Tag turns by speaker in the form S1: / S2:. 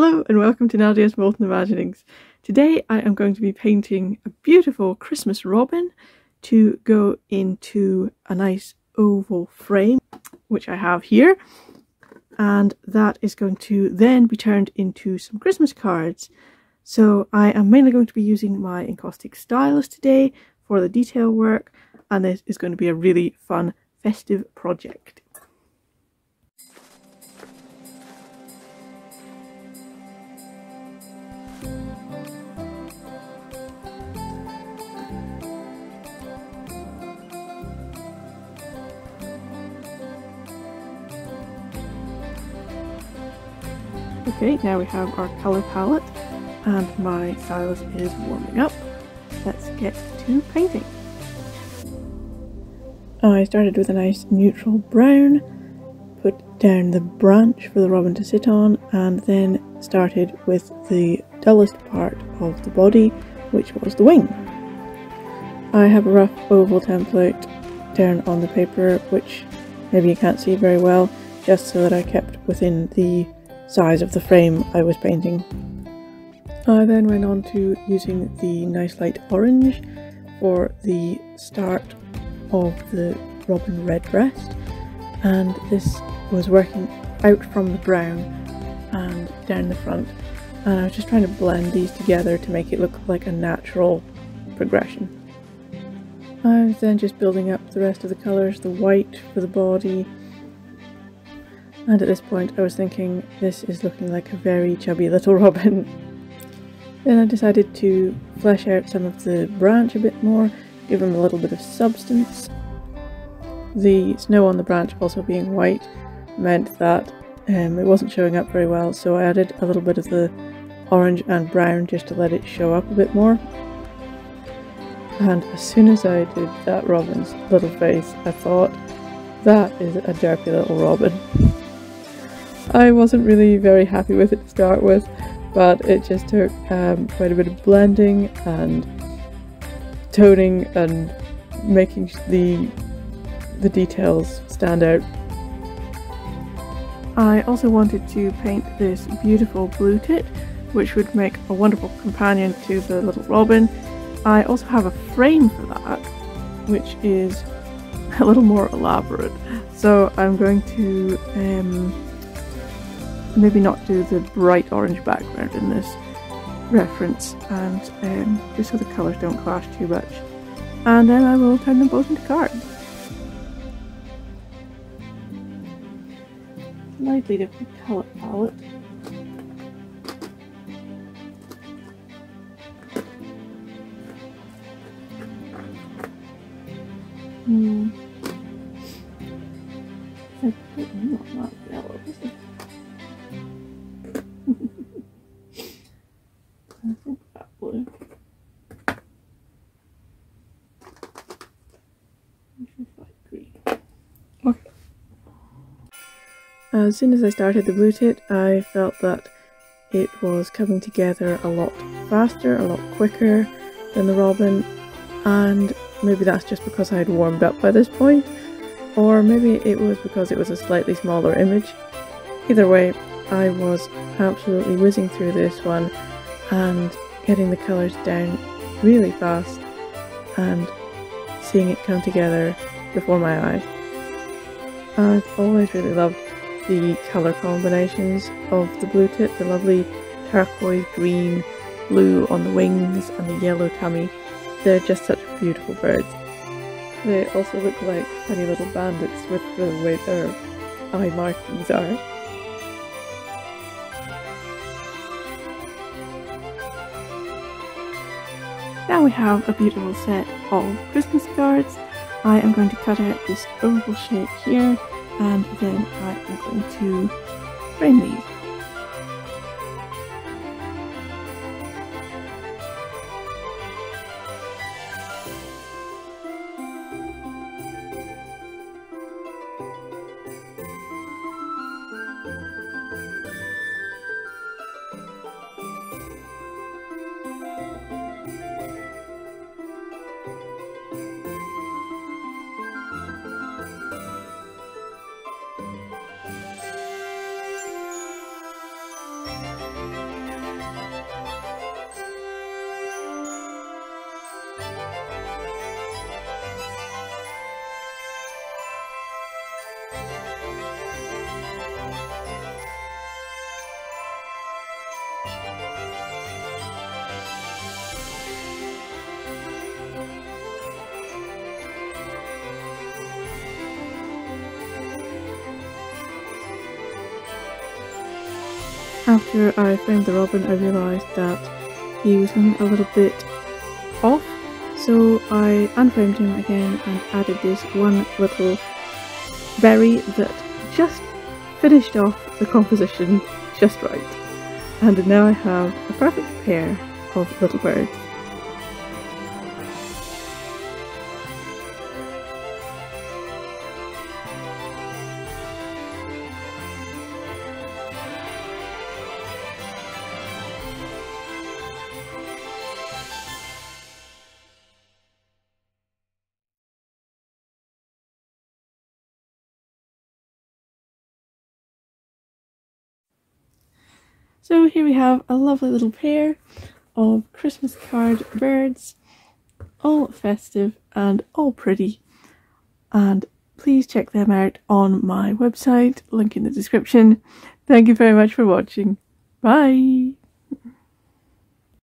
S1: Hello and welcome to Nadia's Molten Imaginings. Today I am going to be painting a beautiful Christmas robin to go into a nice oval frame, which I have here. And that is going to then be turned into some Christmas cards. So I am mainly going to be using my encaustic stylus today for the detail work. And this is going to be a really fun festive project. Okay, now we have our colour palette and my stylus is warming up. Let's get to painting. I started with a nice neutral brown, put down the branch for the robin to sit on, and then started with the dullest part of the body, which was the wing. I have a rough oval template down on the paper, which maybe you can't see very well, just so that I kept within the size of the frame I was painting. I then went on to using the nice light orange for the start of the robin redbreast and this was working out from the brown and down the front and I was just trying to blend these together to make it look like a natural progression. I was then just building up the rest of the colours, the white for the body, and at this point I was thinking this is looking like a very chubby little robin. then I decided to flesh out some of the branch a bit more, give him a little bit of substance. The snow on the branch also being white meant that um, it wasn't showing up very well so I added a little bit of the orange and brown just to let it show up a bit more. And as soon as I did that robin's little face I thought that is a derpy little robin. I wasn't really very happy with it to start with, but it just took um, quite a bit of blending and toning and making the the details stand out. I also wanted to paint this beautiful blue tit, which would make a wonderful companion to the little robin. I also have a frame for that, which is a little more elaborate. So I'm going to um, maybe not do the bright orange background in this reference and um, just so the colours don't clash too much. And then I will turn them both into cards. Slightly different colour palette. Hmm. not yellow, Uh, as soon as I started the blue tit, I felt that it was coming together a lot faster, a lot quicker than the robin, and maybe that's just because I had warmed up by this point, or maybe it was because it was a slightly smaller image. Either way, I was absolutely whizzing through this one and getting the colours down really fast and seeing it come together before my eyes. I've always really loved the colour combinations of the blue tit, the lovely turquoise green, blue on the wings and the yellow tummy. They're just such beautiful birds. They also look like funny little bandits with the way their eye markings are. Now we have a beautiful set of Christmas cards. I am going to cut out this oval shape here and then I am going to frame these. After I framed the robin I realised that he was looking a little bit off so I unframed him again and added this one little berry that just finished off the composition just right. And now I have a perfect pair of little birds. So here we have a lovely little pair of Christmas card birds, all festive and all pretty. And please check them out on my website, link in the description. Thank you very much for watching. Bye!